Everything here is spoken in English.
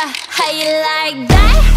How you like that?